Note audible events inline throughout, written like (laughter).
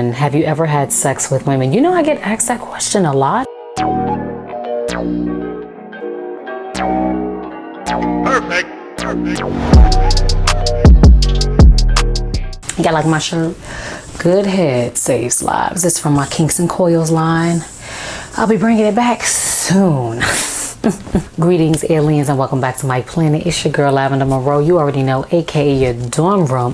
And have you ever had sex with women? You know, I get asked that question a lot. Perfect. Perfect. Got like my shirt. Good head saves lives. It's from my Kinks and Coils line. I'll be bringing it back soon. (laughs) Greetings, aliens, and welcome back to my planet. It's your girl, Lavenda Monroe. You already know, aka your dorm room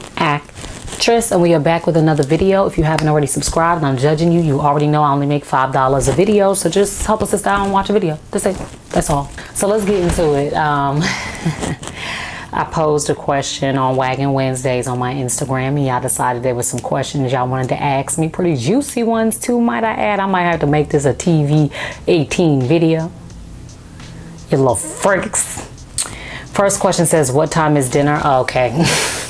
And we are back with another video. If you haven't already subscribed, I'm judging you. You already know I only make $5 a video. So just help us down and watch a video. That's it. That's all. So let's get into it. Um, (laughs) I posed a question on Wagon Wednesdays on my Instagram, and y'all decided there was some questions y'all wanted to ask me. Pretty juicy ones, too, might I add. I might have to make this a TV 18 video. You little freaks. First question says, What time is dinner? Oh, okay.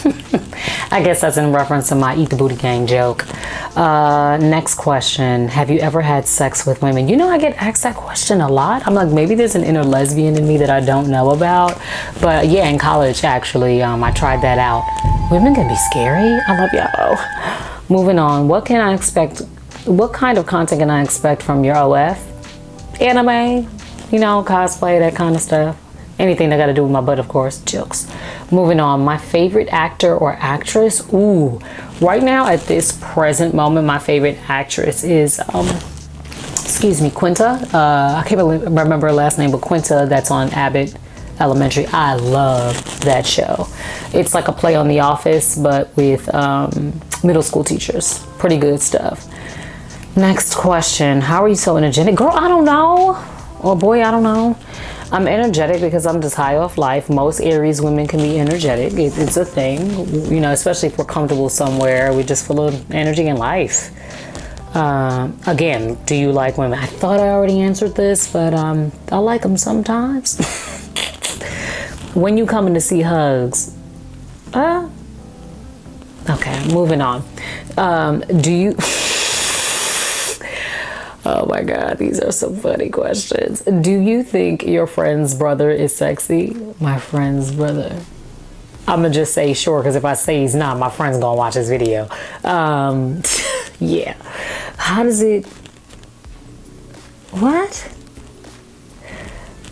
(laughs) I guess that's in reference to my Eat the Booty Gang joke. Uh, next question Have you ever had sex with women? You know, I get asked that question a lot. I'm like, maybe there's an inner lesbian in me that I don't know about. But yeah, in college, actually, um, I tried that out. Women can be scary. I love y'all. Moving on. What can I expect? What kind of content can I expect from your OF? Anime, you know, cosplay, that kind of stuff. Anything that got to do with my butt, of course. Jokes. Moving on. My favorite actor or actress. Ooh, right now at this present moment, my favorite actress is, um, excuse me, Quinta. Uh, I can't remember her last name, but Quinta. That's on Abbott Elementary. I love that show. It's like a play on The Office, but with um, middle school teachers. Pretty good stuff. Next question. How are you so energetic? Girl, I don't know. Or boy, I don't know. I'm energetic because I'm just high off life. Most Aries women can be energetic. It, it's a thing, you know, especially if we're comfortable somewhere. We're just full of energy and life. Um, again, do you like women? I thought I already answered this, but um, I like them sometimes. (laughs) when you come in to see hugs, uh, okay, moving on. Um, do you? (laughs) Oh my God, these are some funny questions. Do you think your friend's brother is sexy? My friend's brother. I'm gonna just say sure, because if I say he's not, my friend's gonna watch this video. Um, (laughs) yeah. How does it. What?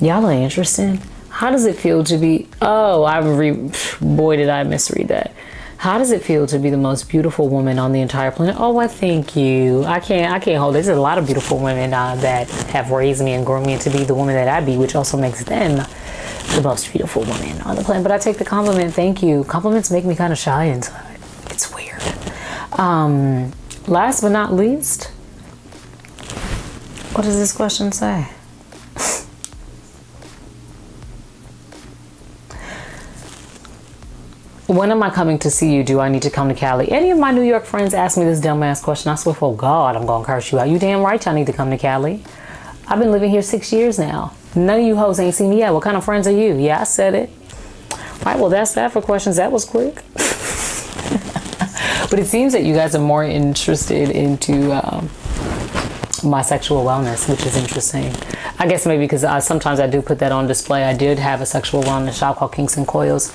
Y'all are interesting. How does it feel to be. Oh, I re. Boy, did I misread that. How does it feel to be the most beautiful woman on the entire planet? Oh, I thank you. I can't. I can't hold. It. There's a lot of beautiful women uh, that have raised me and grown me to be the woman that I be, which also makes them the most beautiful woman on the planet. But I take the compliment. Thank you. Compliments make me kind of shy inside. It's weird. Um, last but not least, what does this question say? When am I coming to see you? Do I need to come to Cali? Any of my New York friends ask me this dumbass question. I swear, for God, I'm gonna curse you out. You damn right, I need to come to Cali. I've been living here six years now. None of you hoes ain't seen me yet. What kind of friends are you? Yeah, I said it. All right, well, that's that for questions. That was quick. (laughs) but it seems that you guys are more interested into um, my sexual wellness, which is interesting. I guess maybe because I, sometimes I do put that on display. I did have a sexual wellness shop called Kinks and Coils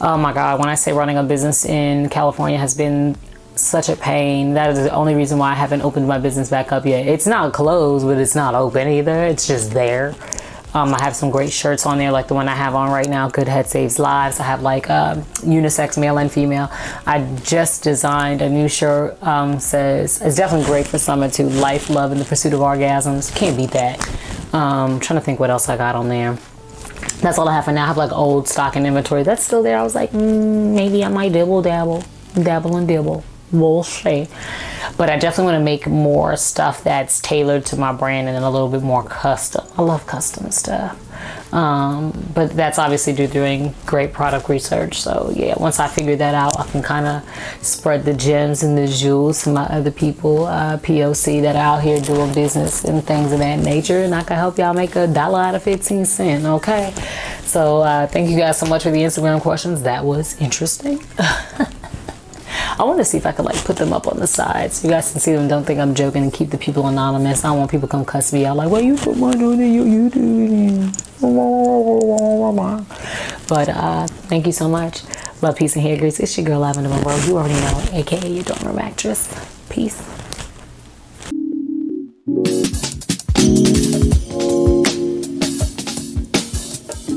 oh my god when i say running a business in california has been such a pain. That is the only reason why i haven't opened my business back up yet. It's not closed but it's not open either. It's just there. Um, i have some great shirts on there like the one i have on right now good head saves lives. I have like uh, unisex male and female. I just designed a new shirt um, says it's definitely great for summer too. Life love and the pursuit of orgasms. Can't beat that. Um, trying to think what else i got on there that's all I have for now. I have like old stock and inventory that's still there. I was like, mm, maybe I might dibble dabble, dabble and dibble. We'll see. But I definitely want to make more stuff that's tailored to my brand and a little bit more custom. I love custom stuff. Um, but that's obviously due doing great product research. So yeah, once I figure that out, I can kind of spread the gems and the jewels to my other people, uh, POC that are out here doing business and things of that nature. And I can help y'all make a dollar out of 15 cents. Okay. So uh, thank you guys so much for the Instagram questions. That was interesting. (laughs) I want to see if I could like put them up on the side so you guys can see them. Don't think I'm joking and keep the people anonymous. I don't want people come cuss me out like, well, you put one on you, you do. But uh, thank you so much. Love, peace, and hair grease. It's your girl, Lavenda Monroe. You already know, aka your dorm room actress. Peace.